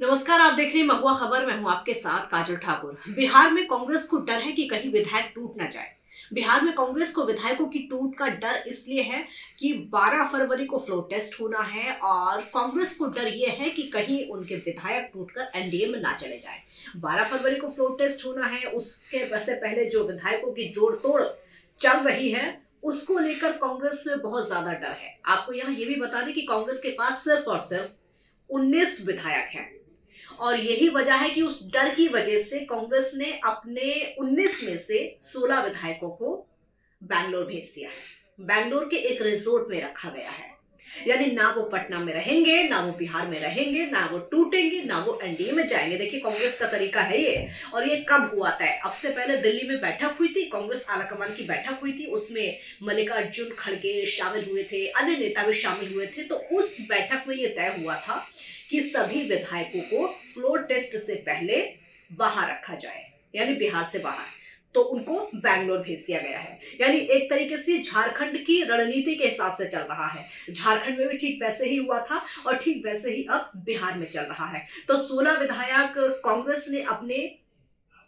नमस्कार, आप देख रहे हैं महुआ खबर। मैं हूँ आपके साथ काजल ठाकुर। बिहार में कांग्रेस को डर है कि कहीं विधायक टूट ना जाए। बिहार में कांग्रेस को विधायकों की टूट का डर इसलिए है कि 12 फरवरी को फ्लोर टेस्ट होना है और कांग्रेस को डर यह है कि कहीं उनके विधायक टूटकर एनडीए में ना चले जाए। 12 फरवरी को फ्लोर टेस्ट होना है, उसके वैसे पहले जो विधायकों की जोड़ तोड़ चल रही है, उसको लेकर कांग्रेस में बहुत ज़्यादा डर है। आपको यहाँ ये भी बता दें कि कांग्रेस के पास सिर्फ़ और सिर्फ़ 19 विधायक हैं। और यही वजह है कि उस डर की वजह से कांग्रेस ने अपने 19 में से 16 विधायकों को बैंगलोर भेज दिया। है बैंगलोर के एक रिजोर्ट में रखा गया है। यानी ना वो पटना में रहेंगे, ना वो बिहार में रहेंगे, ना वो टूटेंगे, ना वो एनडीए में जाएँगे। देखिए, कांग्रेस का तरीका है ये। और ये कब हुआ था अब से पहले दिल्ली में बैठक हुई थी, कांग्रेस आलाकमान की बैठक हुई थी, उसमें मल्लिकार्जुन खड़गे शामिल हुए थे, अन्य नेता भी शामिल हुए थे। तो उस बैठक में ये तय हुआ था कि सभी विधायकों को फ्लोर टेस्ट से पहले बाहर रखा जाए, यानी बिहार से बाहर। तो उनको बैंगलोर भेज दिया गया है। यानी एक तरीके से झारखंड की रणनीति के हिसाब से चल रहा है। झारखंड में भी ठीक वैसे ही हुआ था और ठीक वैसे ही अब बिहार में चल रहा है। तो सोलह विधायक कांग्रेस ने अपने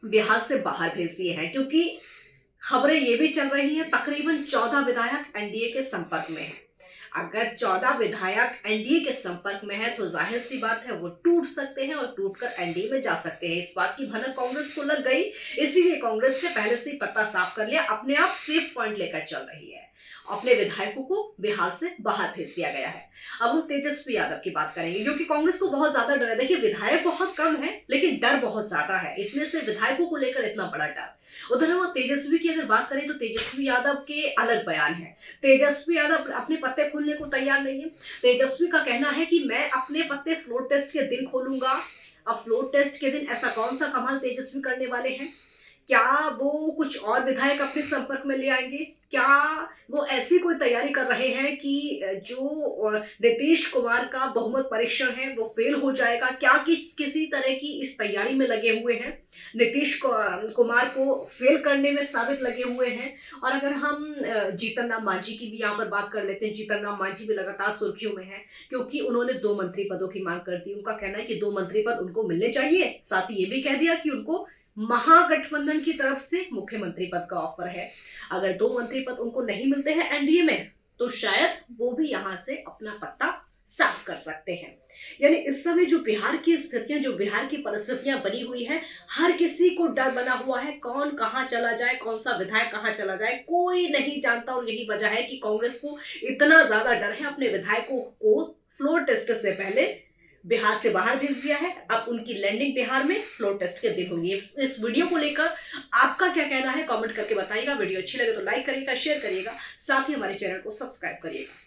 बिहार से बाहर भेज दिए हैं, क्योंकि खबरें ये भी चल रही हैं, तकरीबन चौदह विधायक एनडीए के संपर्क में हैं। अगर चौदह विधायक एनडीए के संपर्क में है तो ज़ाहिर सी बात है वो टूट सकते हैं और टूटकर एनडीए में जा सकते हैं। इस बात की भनक कांग्रेस को लग गई, इसीलिए कांग्रेस ने पहले से ही पत्ता साफ़ कर लिया, अपने आप सेफ़ पॉइंट लेकर चल रही है। अपने विधायकों को बिहार से बाहर भेज दिया गया है। अब हम तेजस्वी यादव की बात करेंगे, क्योंकि कांग्रेस को बहुत ज़्यादा डर है। देखिए, विधायक बहुत कम है, लेकिन डर बहुत ज़्यादा है। इतने से विधायकों को लेकर इतना बड़ा डर। उधर वो तेजस्वी की अगर बात करें तो तेजस्वी यादव के अलग बयान है। तेजस्वी यादव अपने पत्ते खोलने को तैयार नहीं है। तेजस्वी का कहना है कि मैं अपने पत्ते फ्लोर टेस्ट के दिन खोलूँगा। अब फ्लोर टेस्ट के दिन ऐसा कौन सा कमाल तेजस्वी करने वाले हैं? क्या वो कुछ और विधायक अपने संपर्क में ले आएँगे? क्या वो ऐसी कोई तैयारी कर रहे हैं कि जो नीतीश कुमार का बहुमत परीक्षण है, वो फेल हो जाएगा? क्या किस, किसी तरह की इस तैयारी में लगे हुए हैं? नीतीश कुमार को फेल करने में साबित लगे हुए हैं। और अगर हम जीतन राम मांझी की भी यहाँ पर बात कर लेते हैं, जीतन राम मांझी भी लगातार सुर्खियों में है, क्योंकि उन्होंने दो मंत्री पदों की मांग कर दी। उनका कहना है कि दो मंत्री पद उनको मिलने चाहिए। साथ ही ये भी कह दिया कि उनको महागठबंधन की तरफ़ से मुख्यमंत्री पद का ऑफ़र है। अगर दो मंत्री पद उनको नहीं मिलते हैं एनडीए में तो शायद वो भी यहाँ से अपना पत्ता साफ़ कर सकते हैं। यानी इस समय जो बिहार की स्थितियाँ, जो बिहार की परिस्थितियाँ बनी हुई है, हर किसी को डर बना हुआ है कौन कहाँ चला जाए, कौन सा विधायक कहाँ चला जाए, कोई नहीं जानता और यही वजह है कि कांग्रेस को इतना ज़्यादा डर है अपने विधायकों को फ्लोर टेस्ट से पहले बिहार से बाहर भेज दिया है। अब उनकी लैंडिंग बिहार में फ्लोर टेस्ट के दिन होगी। इस वीडियो को लेकर आपका क्या कहना है कमेंट करके बताइएगा। वीडियो अच्छी लगे तो लाइक करिएगा शेयर करिएगा। साथ ही हमारे चैनल को सब्सक्राइब करिएगा।